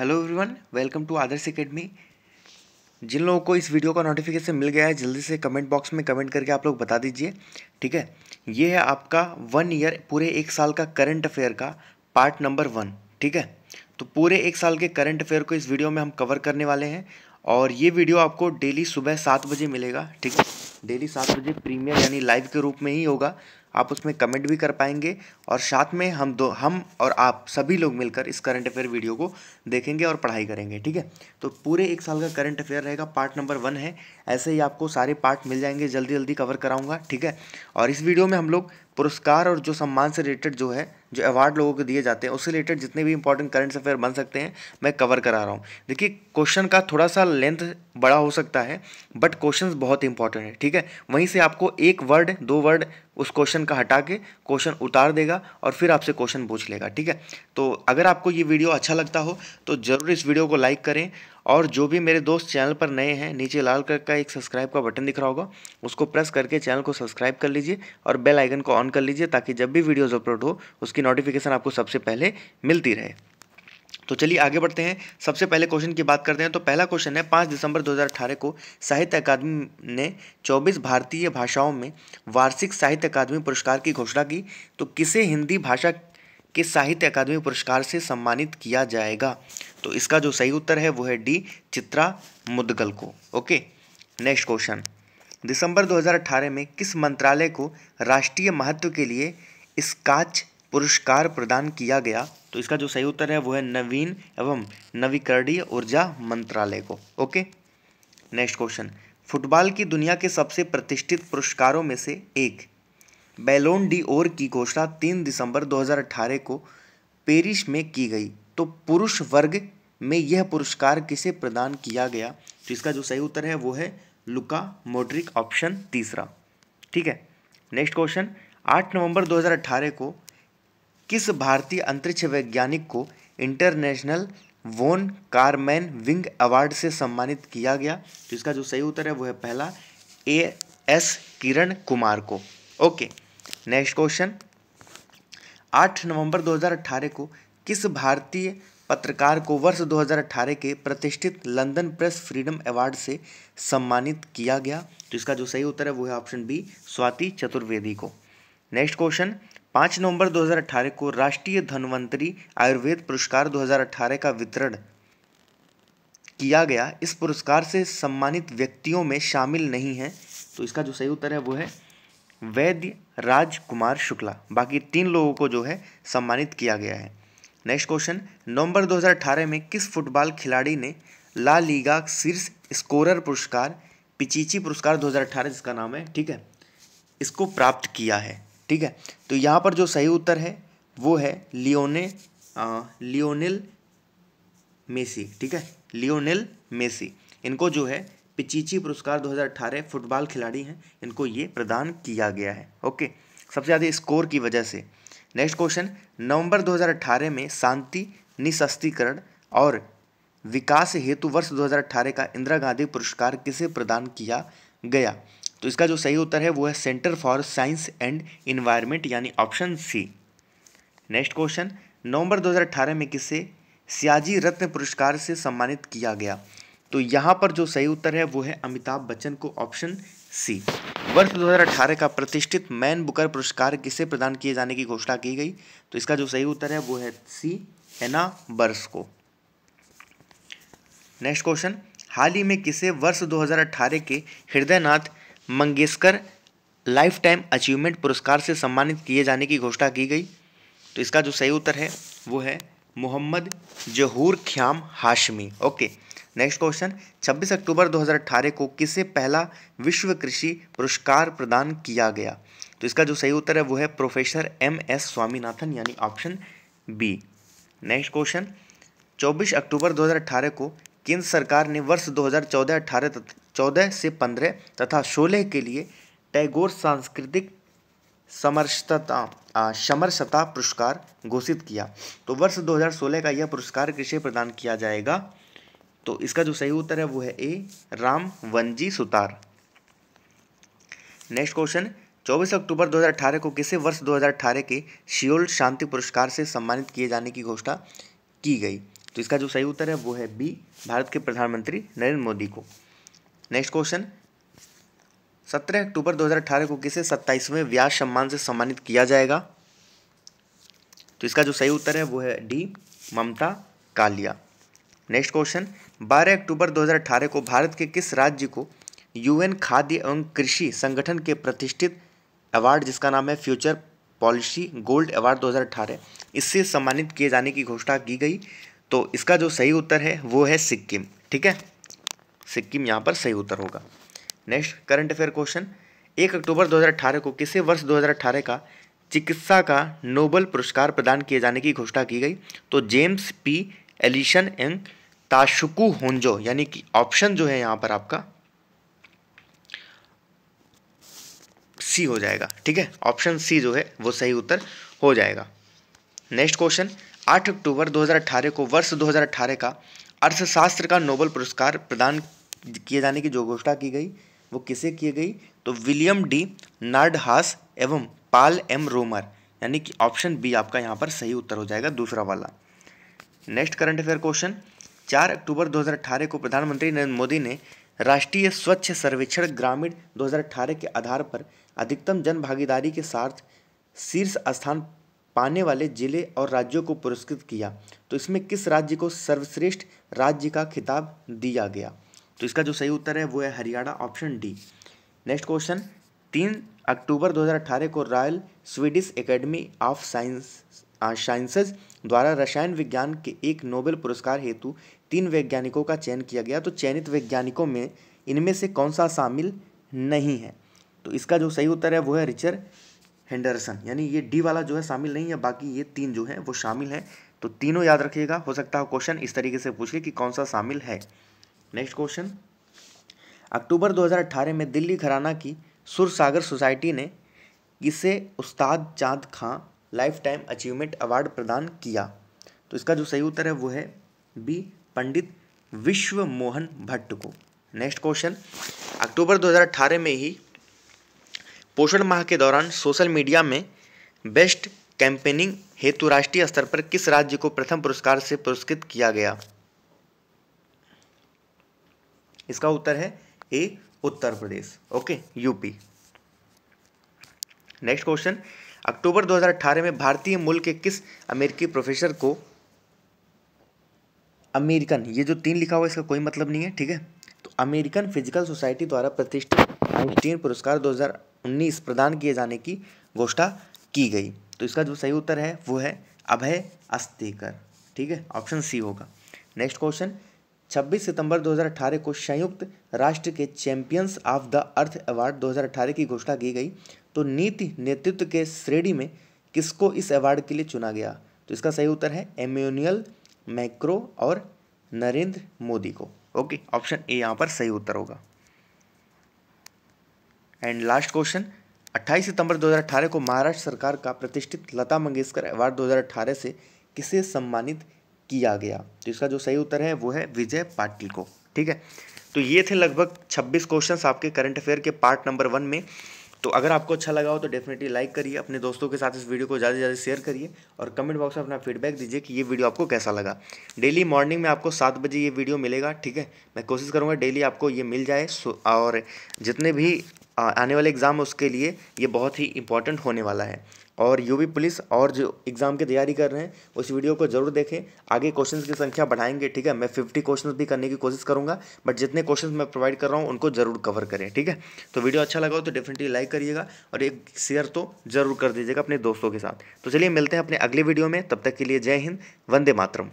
Hello everyone, welcome to Adarsh academy जिन लोगों को इस वीडियो का नोटिफिकेशन मिल गया है, जल्दी से कमेंट बॉक्स में कमेंट करके आप लोग बता दीजिए, ठीक है? ये है आपका वन ईयर पूरे एक साल का करंट अफेयर का पार्ट नंबर वन ठीक है? तो पूरे एक साल के करंट अफेयर को इस वीडियो में हम कवर करने वाले हैं। और ये वीडियो आपको डेली सुबह सात बजे मिलेगा, ठीक है? डेली सात बजे प्रीमियर यानी लाइव के रूप में ही होगा। आप उसमें कमेंट भी कर पाएँगे और साथ में हम दो, हम और आप सभी लोग मिलकर इस करंट अफेयर वीडियो को देखेंगे और पढ़ाई करेंगे, ठीक है? तो पूरे एक साल का करंट अफेयर रहेगा, पार्ट नंबर वन है। ऐसे ही आपको सारे पार्ट मिल जाएँगे जल्दी जल्दी कवर कराऊँगा, ठीक है? और इस वीडियो में हम लोग पुरस्कार और जो सम्मान से रिलेटेड जो है जो अवार्ड लोगों को दिए जाते हैं, उससे रिलेटेड जितने भी इंपॉर्टेंट करंट अफेयर बन सकते हैं, मैं कवर करा रहा हूँ। देखिए क्वेश्चन का थोड़ा सा लेंथ बड़ा हो सकता है बट क्वेश्चन बहुत इंपॉर्टेंट है, ठीक है? वहीं से आपको एक वर्ड दो वर्ड उस क्वेश्चन का हटा के क्वेश्चन उतार देगा और फिर आपसे क्वेश्चन पूछ लेगा, ठीक है? तो अगर आपको ये वीडियो अच्छा लगता हो तो ज़रूर इस वीडियो को लाइक करें और जो भी मेरे दोस्त चैनल पर नए हैं, नीचे लाल कलर का एक सब्सक्राइब का बटन दिख रहा होगा, उसको प्रेस करके चैनल को सब्सक्राइब कर लीजिए और बेल आइकन को ऑन कर लीजिए ताकि जब भी वीडियोज़ अपलोड हो, उसकी नोटिफिकेशन आपको सबसे पहले मिलती रहे। तो चलिए आगे बढ़ते हैं। सबसे पहले क्वेश्चन की बात करते हैं तो पहला क्वेश्चन है, पाँच दिसंबर 2018 को साहित्य अकादमी ने 24 भारतीय भाषाओं में वार्षिक साहित्य अकादमी पुरस्कार की घोषणा की। तो किसे हिंदी भाषा के साहित्य अकादमी पुरस्कार से सम्मानित किया जाएगा? तो इसका जो सही उत्तर है, वो है डी, चित्रा मुदगल को। ओके नेक्स्ट क्वेश्चन दिसंबर 2018 में किस मंत्रालय को राष्ट्रीय महत्व के लिए स्काच पुरस्कार प्रदान किया गया? तो इसका जो सही उत्तर है, वो है नवीन एवं नवीकरणीय ऊर्जा मंत्रालय को। ओके? नेक्स्ट क्वेश्चन फुटबॉल की दुनिया के सबसे प्रतिष्ठित पुरस्कारों में से एक। बैलोन डी ओर की घोषणा तीन दिसंबर 2018 को पेरिस में की गई। तो पुरुष वर्ग में यह पुरस्कार किसे प्रदान किया गया? तो इसका जो सही उत्तर है, वो है लुका मोड्रिक, ऑप्शन तीसरा। ठीक है? नेक्स्ट क्वेश्चन आठ नवंबर 2018 को किस भारतीय अंतरिक्ष वैज्ञानिक को इंटरनेशनल वोन कारमैन विंग अवार्ड से सम्मानित किया गया? तो इसका जो सही उत्तर है, वो है पहला, ए एस किरण कुमार को। Okay, next question. आठ नवंबर 2018 को किस भारतीय पत्रकार को वर्ष 2018 के प्रतिष्ठित लंदन प्रेस फ्रीडम अवार्ड से सम्मानित किया गया? तो इसका जो सही उत्तर है, वो है ऑप्शन बी, स्वाति चतुर्वेदी को। Next question. पाँच नवंबर 2018 को राष्ट्रीय धनवंतरी आयुर्वेद पुरस्कार 2018 का वितरण किया गया। इस पुरस्कार से सम्मानित व्यक्तियों में शामिल नहीं है तो इसका जो सही उत्तर है वो है वैद्य राजकुमार शुक्ला। बाकी तीन लोगों को जो है सम्मानित किया गया है। नेक्स्ट क्वेश्चन, नवंबर 2018 में किस फुटबॉल खिलाड़ी ने ला लीगा शीर्ष स्कोरर पुरस्कार, पिचीची पुरस्कार 2018 जिसका नाम है, ठीक है, इसको प्राप्त किया है? ठीक है? तो यहाँ पर जो सही उत्तर है, वो है लियोने लियोनिल मेसी, ठीक है? Lionel Messi. इनको जो है पिचीची पुरस्कार 2018 फुटबॉल खिलाड़ी हैं, इनको ये प्रदान किया गया है। ओके? सबसे ज़्यादा स्कोर की वजह से। नेक्स्ट क्वेश्चन, नवंबर 2018 में शांति, निशस्तीकरण और विकास हेतु वर्ष 2018 का इंदिरा गांधी पुरस्कार किसे प्रदान किया गया? तो इसका जो सही उत्तर है, वो है centre for science and environment यानी ऑप्शन सी नेक्स्ट क्वेश्चन नवंबर 2018 में किसे सियाजी रत्न पुरस्कार से सम्मानित किया गया? तो यहाँ पर जो सही उत्तर है, वो है अमिताभ बच्चन को ऑप्शन सी वर्ष 2018 का प्रतिष्ठित मैन बुकर पुरस्कार किसे प्रदान किए जाने की घोषणा की गई? तो इसका जो सही उत्तर है, वो है सी एना बर्स को नेक्स्ट क्वेश्चन हाल ही में किसे वर्ष 2018 के Hridaynath Mangeshkar life time achievement पुरस्कार से सम्मानित किए जाने की घोषणा की गई। तो इसका जो सही उत्तर है, वो है Mohammed Zahur Khayyam Hashmi. Okay next question 26 अक्टूबर 2018 को किसे पहला विश्व कृषि पुरस्कार प्रदान किया गया? तो इसका जो सही उत्तर है, वो है प्रोफेसर एम एस स्वामीनाथन, यानी ऑप्शन बी नेक्स्ट क्वेश्चन 24 अक्टूबर 2018 को केंद्र सरकार ने वर्ष 2014-18 चौदह से पंद्रह तथा सोलह के लिए टैगोर सांस्कृतिक समरसता समरसता पुरस्कार घोषित किया। तो वर्ष 2016 का यह पुरस्कार किसे प्रदान किया जाएगा? तो इसका जो सही उत्तर है वो है A, Ram Vanji Sutar. Next question 24 अक्टूबर 2018 को किसे वर्ष 2018 के शियोल शांति पुरस्कार से सम्मानित किए जाने की घोषणा की गई? तो इसका जो सही उत्तर है वो है बी, भारत के प्रधानमंत्री नरेंद्र मोदी को। नेक्स्ट क्वेश्चन सत्रह अक्टूबर 2018 को किसे सत्ताईसवें व्यास सम्मान से सम्मानित किया जाएगा? तो इसका जो सही उत्तर है, वो है D, Mamta Kalia. Next question 12 अक्टूबर 2018 को भारत के किस राज्य को यूएन खाद्य एवं कृषि संगठन के प्रतिष्ठित अवार्ड, जिसका नाम है फ्यूचर पॉलिसी गोल्ड अवार्ड 2018 इससे सम्मानित किए जाने की घोषणा की गई? तो इसका जो सही उत्तर है, वो है सिक्किम। ठीक है? सिक्किम यहाँ पर सही उत्तर होगा। नेक्स्ट करंट अफेयर क्वेश्चन एक अक्टूबर 2018 को किसे वर्ष 2018 का चिकित्सा का नोबल पुरस्कार प्रदान किए जाने की घोषणा की गई? तो James P, Allison and Tasuku Honjo, यानी कि ऑप्शन जो है यहाँ पर आपका सी हो जाएगा, ठीक है? ऑप्शन सी जो है, वो सही उत्तर हो जाएगा। नेक्स्ट क्वेश्चन 8 अक्टूबर 2018 को वर्ष 2018 का अर्थशास्त्र का नोबल पुरस्कार प्रदान किए जाने की जो घोषणा की गई, वो किसे की गई? तो विलियम डी नार्डहास एवं पाल एम रोमर। यानी कि ऑप्शन बी आपका यहाँ पर सही उत्तर हो जाएगा, दूसरा वाला। Next current affair question. चार अक्टूबर 2018 को प्रधानमंत्री नरेंद्र मोदी ने राष्ट्रीय स्वच्छ सर्वेक्षण ग्रामीण 2018 के आधार पर अधिकतम जन भागीदारी के साथ शीर्ष स्थान पाने वाले ज़िले और राज्यों को पुरस्कृत किया। तो इसमें किस राज्य को सर्वश्रेष्ठ राज्य का खिताब दिया गया? तो इसका जो सही उत्तर है, वो है Haryana option D next question तीन अक्टूबर 2018 को royal Swedish academy of science sciences द्वारा रसायन विज्ञान के एक नोबेल पुरस्कार हेतु तीन वैज्ञानिकों का चयन किया गया। तो चयनित वैज्ञानिकों में, इनमें से कौन सा शामिल नहीं है? तो इसका जो सही उत्तर है, वो है रिचर्ड हेंडरसन यानी ये डी वाला जो है शामिल नहीं है, बाकी ये तीन जो है, वो शामिल है। तो तीनों याद रखिएगा, हो सकता है क्वेश्चन इस तरीके से पूछ ले कि कौन सा शामिल है। नेक्स्ट क्वेश्चन अक्टूबर 2018 में दिल्ली घराना की सुर सागर सोसाइटी ने इसे Ustad Chand Khan life time achievement award प्रदान किया। तो इसका जो सही उत्तर है, वो है बी पंडित विश्व मोहन भट्ट को। नेक्स्ट क्वेश्चन अक्टूबर 2018 में ही पोषण माह के दौरान सोशल मीडिया में बेस्ट कैंपेनिंग हेतु राष्ट्रीय स्तर पर किस राज्य को प्रथम पुरस्कार से पुरस्कृत किया गया? इसका उत्तर है A, Uttar Pradesh. Okay, UP. Next question. अक्टूबर 2018 में भारतीय मूल के किस अमेरिकी प्रोफेसर को अमेरिकन, ये जो तीन लिखा हुआ है, इसका कोई मतलब नहीं है, ठीक है? तो अमेरिकन फ़िज़िकल सोसाइटी द्वारा प्रतिष्ठित आइंस्टीन पुरस्कार 2019 प्रदान किए जाने की घोषणा की गई। तो इसका जो सही उत्तर है, वो है अभय अस्तेकर। ठीक है? ऑप्शन सी होगा। Next question. 26 सितंबर 2018 को संयुक्त राष्ट्र के champions of the earth award 2018 की घोषणा की गई। तो नीति नेतृत्व के श्रेणी में किसको इस अवार्ड के लिए चुना गया? तो इसका सही उत्तर है एम्यूनियल मैक्रो और नरेंद्र मोदी को। ओके, ऑप्शन ए यहाँ पर सही उत्तर होगा। एंड लास्ट क्वेश्चन 28 सितंबर 2018 को महाराष्ट्र सरकार का प्रतिष्ठित लता मंगेशकर अवार्ड 2018 से किसे सम्मानित किया गया? तो इसका जो सही उत्तर है, वो है विजय पाटिल को। ठीक है? तो ये थे लगभग 26 क्वेश्चंस आपके करंट अफेयर के पार्ट नंबर वन में। तो अगर आपको अच्छा लगा हो तो डेफिनेटली लाइक करिए, अपने दोस्तों के साथ इस वीडियो को ज़्यादा से ज़्यादा शेयर करिए और कमेंट बॉक्स में अपना फीडबैक दीजिए कि ये वीडियो आपको कैसा लगा। डेली मॉर्निंग में आपको सात बजे ये वीडियो मिलेगा, ठीक है? मैं कोशिश करूँगा डेली आपको ये मिल जाए और जितने भी आने वाले एग्ज़ाम उसके लिए ये बहुत ही इंपॉर्टेंट होने वाला है। और यूपी पुलिस और जो एग्ज़ाम की तैयारी कर रहे हैं, उस वीडियो को ज़रूर देखें। आगे क्वेश्चंस की संख्या बढ़ाएँगे, ठीक है? मैं फिफ्टी क्वेश्चंस भी करने की कोशिश करूँगा बट जितने क्वेश्चंस मैं प्रोवाइड कर रहा हूँ, उनको ज़रूर कवर करें, ठीक है? तो वीडियो अच्छा लगा हो तो डेफिनेटली लाइक करिएगा और एक शेयर तो ज़रूर कर दीजिएगा अपने दोस्तों के साथ। तो चलिए मिलते हैं अपने अगले वीडियो में। तब तक के लिए जय हिंद, वंदे मातरम।